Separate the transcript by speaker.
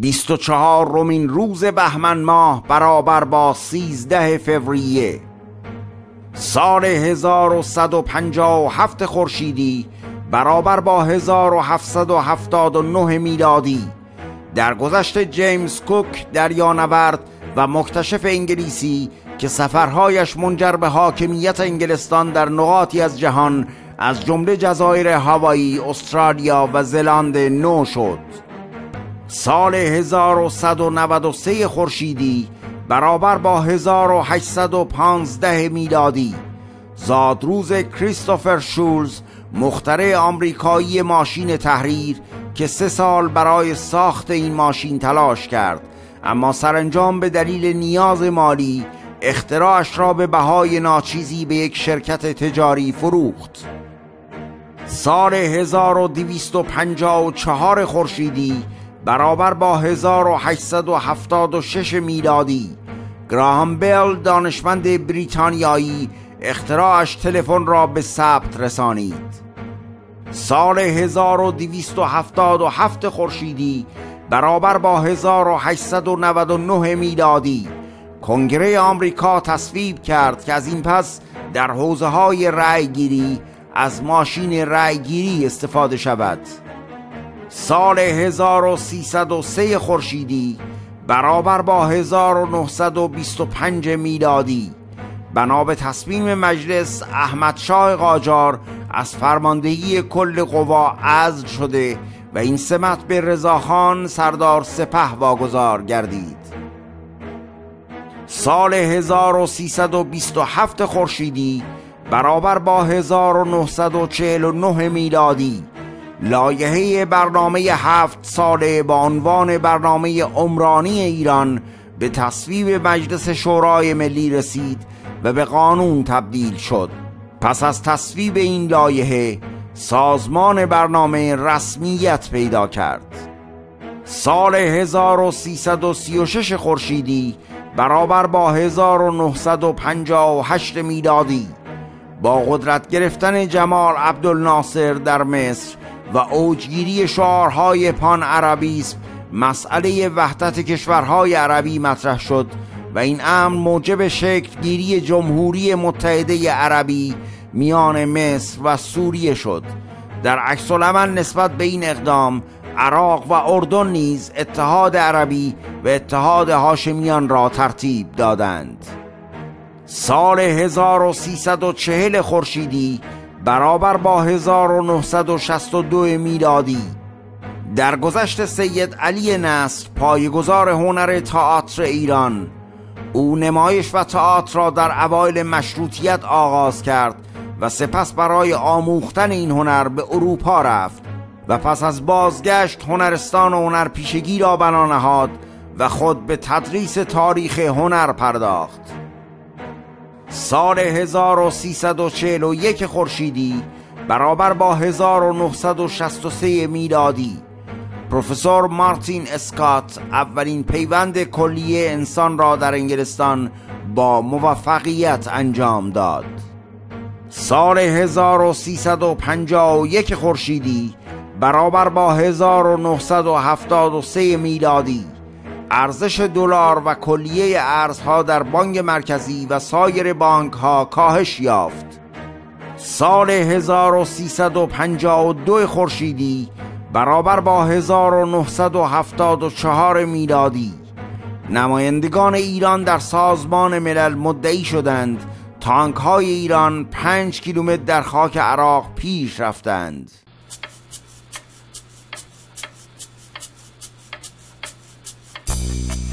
Speaker 1: بیست و چهار رومین روز بهمن ماه برابر با سیزده فوریه سال 1157 خورشیدی برابر با 1779 میلادی. در گذشت جیمز کوک دریانورد و مکتشف انگلیسی که سفرهایش منجر به حاکمیت انگلستان در نقاطی از جهان از جمله جزایر هوایی، استرالیا و زلاند نو شد. سال 1193 خورشیدی برابر با 1815 میلادی. زادروز کریستوفر شولز مخترع آمریکایی ماشین تحریر که سه سال برای ساخت این ماشین تلاش کرد. اما سرانجام به دلیل نیاز مالی اختراعش را به بهای ناچیزی به یک شرکت تجاری فروخت. سال 1254 خورشیدی برابر با 1876 میلادی. گراهام بیل دانشمند بریتانیایی اختراعش تلفن را به ثبت رسانید. سال 1277 خورشیدی برابر با 1899 میلادی کنگره آمریکا تصویب کرد که از این پس در حوزه های رأی گیری از ماشین رأی گیری استفاده شود. سال 1303 خورشیدی برابر با 1925 میلادی. بنا به تصمیم مجلس احمد شاه قاجار از فرماندهی کل قوا عزل شده و این سمت به رضاخان سردار سپه واگذار گردید. سال 1327 خورشیدی برابر با 1949 میلادی. لایحه برنامه هفت ساله با عنوان برنامه عمرانی ایران به تصویب مجلس شورای ملی رسید و به قانون تبدیل شد. پس از تصویب این لایحه سازمان برنامه رسمیت پیدا کرد. سال 1336 خورشیدی برابر با 1958 میلادی با قدرت گرفتن جمال عبدالناصر در مصر و اوجگیری شعارهای پان عربیسم مسئله وحدت کشورهای عربی مطرح شد و این امر موجب شکل گیری جمهوری متحده عربی میان مصر و سوریه شد. در عکس نسبت به این اقدام عراق و اردن نیز اتحاد عربی و اتحاد هاشمیان را ترتیب دادند. سال 1340 خورشیدی برابر با 1962 میلادی. در گذشت سید علی نصر پایگزار هنر تئاتر ایران او نمایش و تئاتر را در اوایل مشروطیت آغاز کرد و سپس برای آموختن این هنر به اروپا رفت و پس از بازگشت هنرستان و هنرپیشگی را بنا نهاد و خود به تدریس تاریخ هنر پرداخت. سال 1341 خورشیدی برابر با 1963 میلادی. پروفسور مارتین اسکات اولین پیوند کلیه انسان را در انگلستان با موفقیت انجام داد. سال 1351 خورشیدی برابر با 1973 میلادی. ارزش دلار و کلیه ارزها در بانک مرکزی و سایر بانک ها کاهش یافت. سال 1352 خورشیدی برابر با 1974 میلادی. نمایندگان ایران در سازمان ملل مدعی شدند تانک های ایران پنج کیلومتر در خاک عراق پیش رفتند. you